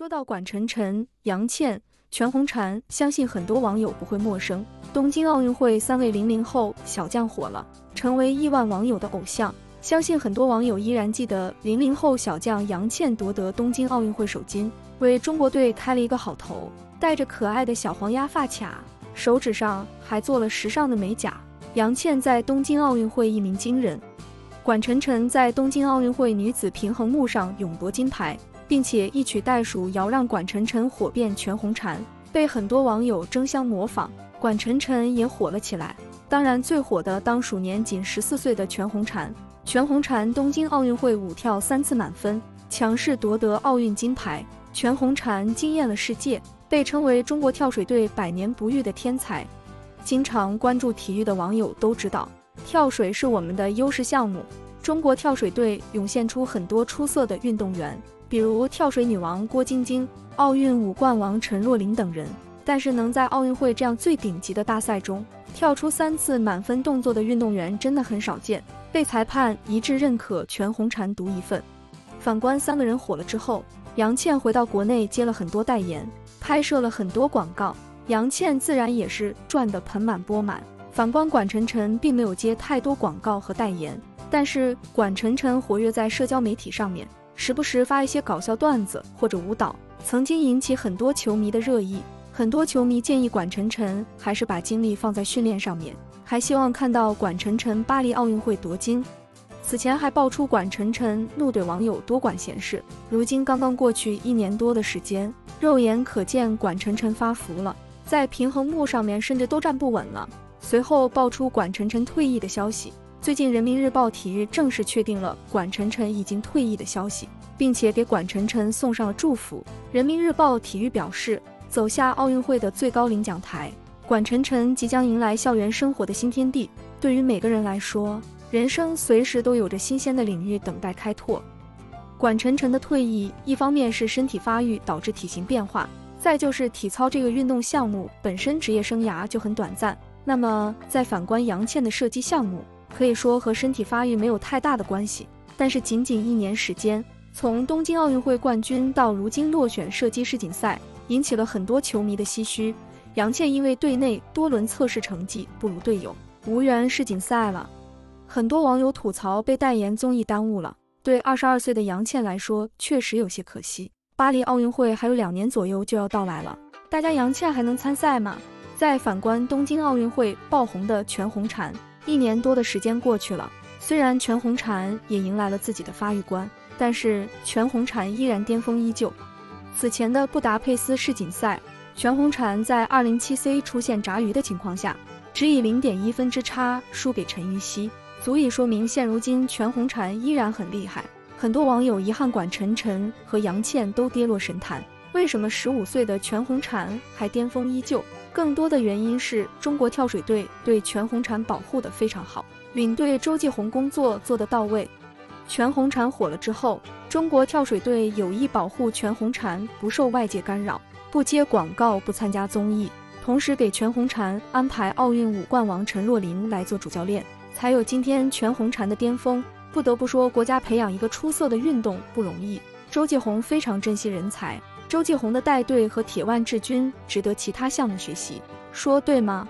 说到管晨晨、杨倩、全红婵，相信很多网友不会陌生。东京奥运会，三位零零后小将火了，成为亿万网友的偶像。相信很多网友依然记得零零后小将杨倩夺得东京奥运会首金，为中国队开了一个好头。戴着可爱的小黄鸭发卡，手指上还做了时尚的美甲。杨倩在东京奥运会一鸣惊人。管晨晨在东京奥运会女子平衡木上勇夺金牌。并且一曲袋鼠摇让管晨晨火遍全红婵，被很多网友争相模仿，管晨晨也火了起来。当然，最火的当属年仅十四岁的全红婵。全红婵东京奥运会舞跳三次满分，强势夺得奥运金牌。全红婵惊艳了世界，被称为中国跳水队百年不遇的天才。经常关注体育的网友都知道，跳水是我们的优势项目。中国跳水队涌现出很多出色的运动员。比如跳水女王郭晶晶、奥运五冠王陈若琳等人，但是能在奥运会这样最顶级的大赛中跳出三次满分动作的运动员真的很少见，被裁判一致认可全红婵独一份。反观三个人火了之后，杨倩回到国内接了很多代言，拍摄了很多广告，杨倩自然也是赚得盆满钵满。反观管晨晨并没有接太多广告和代言，但是管晨晨活跃在社交媒体上面。时不时发一些搞笑段子或者舞蹈，曾经引起很多球迷的热议。很多球迷建议管晨晨还是把精力放在训练上面，还希望看到管晨晨巴黎奥运会夺金。此前还爆出管晨晨怒怼网友多管闲事，如今刚刚过去一年多的时间，肉眼可见管晨晨发福了，在平衡木上面甚至都站不稳了。随后爆出管晨晨退役的消息。最近，人民日报体育正式确定了管晨晨已经退役的消息，并且给管晨晨送上了祝福。人民日报体育表示，走下奥运会的最高领奖台，管晨晨即将迎来校园生活的新天地。对于每个人来说，人生随时都有着新鲜的领域等待开拓。管晨晨的退役，一方面是身体发育导致体型变化，再就是体操这个运动项目本身职业生涯就很短暂。那么，再反观杨倩的射击项目。可以说和身体发育没有太大的关系，但是仅仅一年时间，从东京奥运会冠军到如今落选射击世锦赛，引起了很多球迷的唏嘘。杨倩因为队内多轮测试成绩不如队友，无缘世锦赛了。很多网友吐槽被代言综艺耽误了，对二十二岁的杨倩来说确实有些可惜。巴黎奥运会还有两年左右就要到来了，大家杨倩还能参赛吗？再反观东京奥运会爆红的全红婵。一年多的时间过去了，虽然全红婵也迎来了自己的发育关，但是全红婵依然巅峰依旧。此前的布达佩斯世锦赛，全红婵在二零七 C 出现炸鱼的情况下，只以零点一分之差输给陈芋汐，足以说明现如今全红婵依然很厉害。很多网友遗憾管晨晨和杨倩都跌落神坛，为什么十五岁的全红婵还巅峰依旧？更多的原因是中国跳水队对全红婵保护的非常好，领队周继红工作做得到位。全红婵火了之后，中国跳水队有意保护全红婵不受外界干扰，不接广告，不参加综艺，同时给全红婵安排奥运五冠王陈若琳来做主教练，才有今天全红婵的巅峰。不得不说，国家培养一个出色的运动不容易，周继红非常珍惜人才。周继红的带队和铁腕治军值得其他项目学习，说对吗？